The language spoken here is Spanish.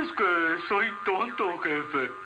Es que soy tonto, jefe.